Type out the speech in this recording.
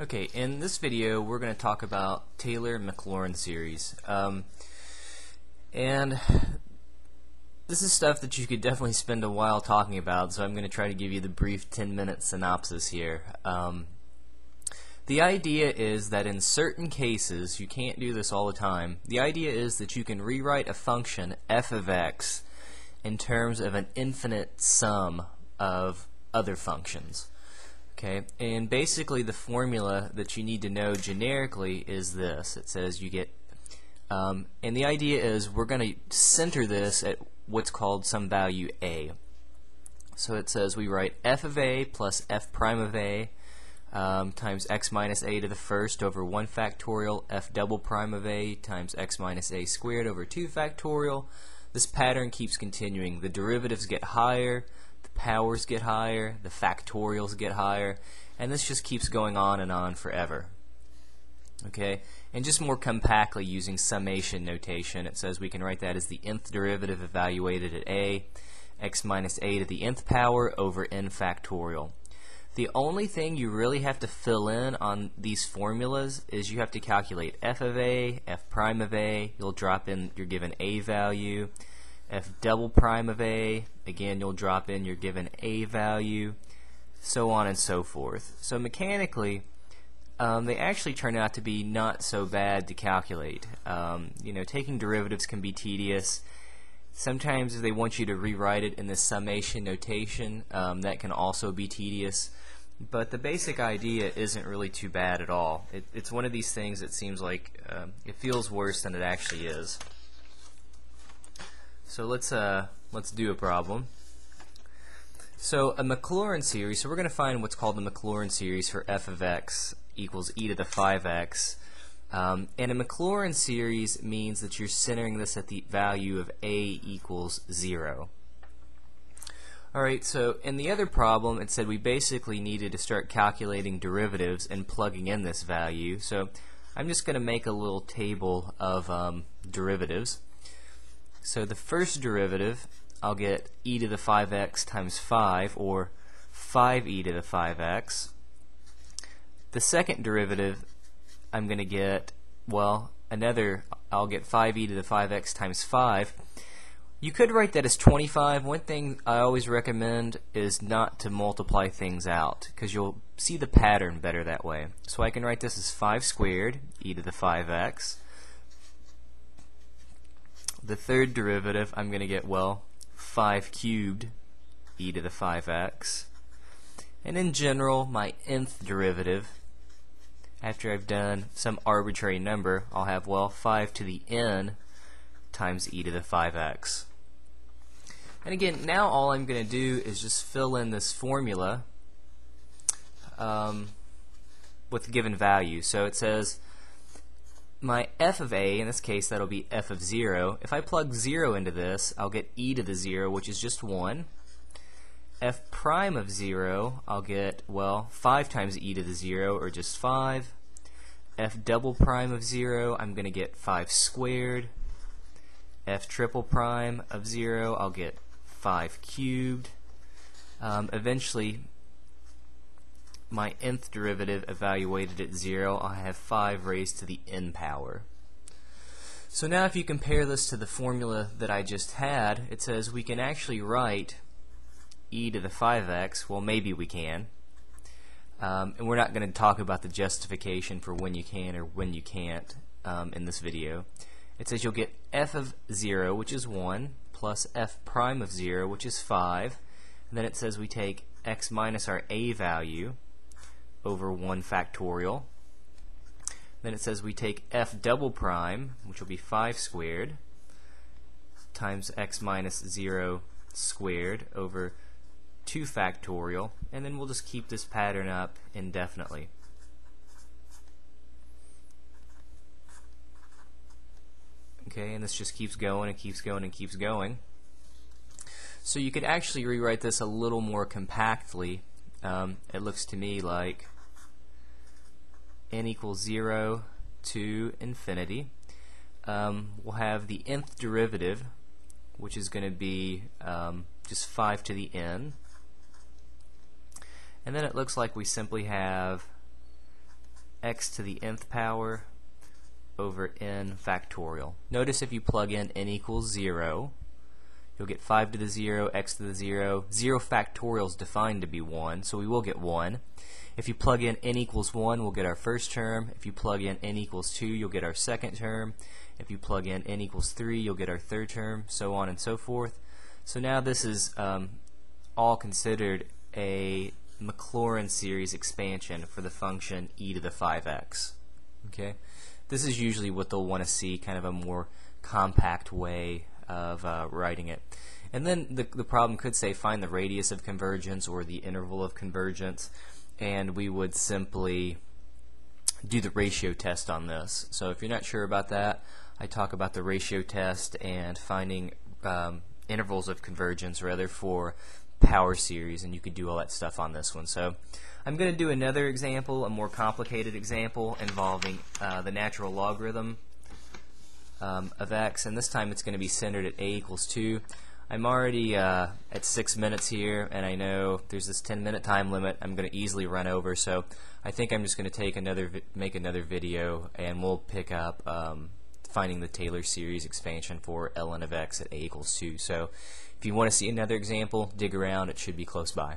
Okay, in this video we're going to talk about Taylor-Maclaurin series. Um, and this is stuff that you could definitely spend a while talking about, so I'm going to try to give you the brief 10 minute synopsis here. Um, the idea is that in certain cases, you can't do this all the time, the idea is that you can rewrite a function f of x in terms of an infinite sum of other functions. Okay, and basically the formula that you need to know generically is this. It says you get, um, and the idea is we're going to center this at what's called some value a. So it says we write f of a plus f prime of a um, times x minus a to the first over 1 factorial f double prime of a times x minus a squared over 2 factorial. This pattern keeps continuing. The derivatives get higher, powers get higher, the factorials get higher, and this just keeps going on and on forever. Okay, and just more compactly using summation notation, it says we can write that as the nth derivative evaluated at a, x minus a to the nth power over n factorial. The only thing you really have to fill in on these formulas is you have to calculate f of a, f prime of a, you'll drop in your given a value, f double prime of a, again you'll drop in your given a value, so on and so forth. So mechanically, um, they actually turn out to be not so bad to calculate. Um, you know, taking derivatives can be tedious. Sometimes they want you to rewrite it in the summation notation, um, that can also be tedious. But the basic idea isn't really too bad at all. It, it's one of these things that seems like uh, it feels worse than it actually is. So let's uh, let's do a problem. So a Maclaurin series, so we're going to find what's called the Maclaurin series for f of x equals e to the 5x. Um, and a Maclaurin series means that you're centering this at the value of a equals 0. Alright, so in the other problem, it said we basically needed to start calculating derivatives and plugging in this value. So I'm just going to make a little table of um, derivatives. So the first derivative, I'll get e to the 5x times 5, or 5e to the 5x. The second derivative, I'm going to get, well, another, I'll get 5e to the 5x times 5. You could write that as 25. One thing I always recommend is not to multiply things out, because you'll see the pattern better that way. So I can write this as 5 squared, e to the 5x, the third derivative, I'm going to get, well, 5 cubed e to the 5x. And in general, my nth derivative, after I've done some arbitrary number, I'll have, well, 5 to the n times e to the 5x. And again, now all I'm going to do is just fill in this formula um, with given value. So it says my f of a, in this case that'll be f of 0, if I plug 0 into this, I'll get e to the 0, which is just 1. f prime of 0, I'll get, well, 5 times e to the 0, or just 5. f double prime of 0, I'm going to get 5 squared. f triple prime of 0, I'll get 5 cubed. Um, eventually, my nth derivative evaluated at 0, I have 5 raised to the n power. So now if you compare this to the formula that I just had, it says we can actually write e to the 5x, well maybe we can, um, and we're not going to talk about the justification for when you can or when you can't um, in this video. It says you'll get f of 0, which is 1, plus f prime of 0, which is 5, and then it says we take x minus our a value, over 1 factorial. Then it says we take f double prime, which will be 5 squared, times x minus 0 squared over 2 factorial, and then we'll just keep this pattern up indefinitely. Okay, and this just keeps going and keeps going and keeps going. So you could actually rewrite this a little more compactly um, it looks to me like n equals 0 to infinity. Um, we'll have the nth derivative, which is going to be um, just 5 to the n. And then it looks like we simply have x to the nth power over n factorial. Notice if you plug in n equals 0, you'll get 5 to the 0, x to the 0. 0 factorial is defined to be 1, so we will get 1. If you plug in n equals 1, we'll get our first term. If you plug in n equals 2, you'll get our second term. If you plug in n equals 3, you'll get our third term, so on and so forth. So now this is um, all considered a Maclaurin series expansion for the function e to the 5x. Okay, This is usually what they'll want to see, kind of a more compact way of uh, writing it. And then the, the problem could say find the radius of convergence or the interval of convergence, and we would simply do the ratio test on this. So if you're not sure about that, I talk about the ratio test and finding um, intervals of convergence rather for power series and you could do all that stuff on this one. So I'm going to do another example, a more complicated example involving uh, the natural logarithm um, of x and this time it's going to be centered at a equals 2. I'm already uh, at 6 minutes here and I know there's this 10 minute time limit I'm going to easily run over so I think I'm just going to take another make another video and we'll pick up um, finding the Taylor series expansion for ln of x at a equals 2. So if you want to see another example, dig around, it should be close by.